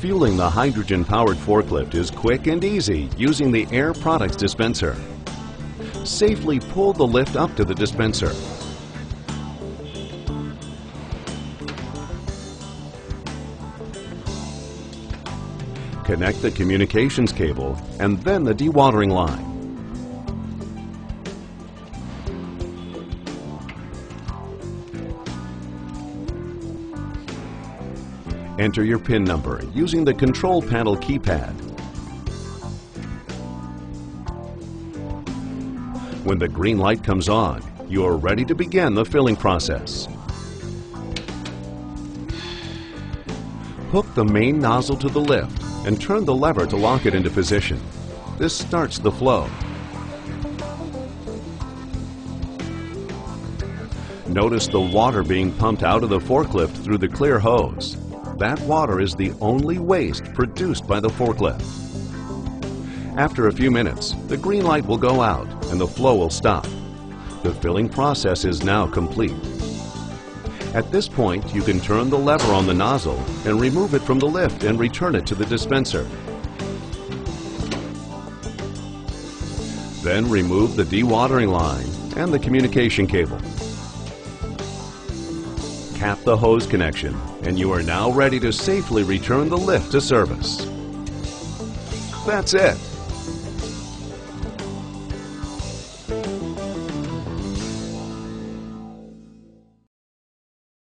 Fueling the hydrogen-powered forklift is quick and easy using the Air Products dispenser. Safely pull the lift up to the dispenser. Connect the communications cable and then the dewatering line. Enter your PIN number using the control panel keypad. When the green light comes on, you are ready to begin the filling process. Hook the main nozzle to the lift and turn the lever to lock it into position. This starts the flow. Notice the water being pumped out of the forklift through the clear hose. That water is the only waste produced by the forklift. After a few minutes, the green light will go out and the flow will stop. The filling process is now complete. At this point, you can turn the lever on the nozzle and remove it from the lift and return it to the dispenser. Then remove the dewatering line and the communication cable. Cap the hose connection and you are now ready to safely return the lift to service. That's it.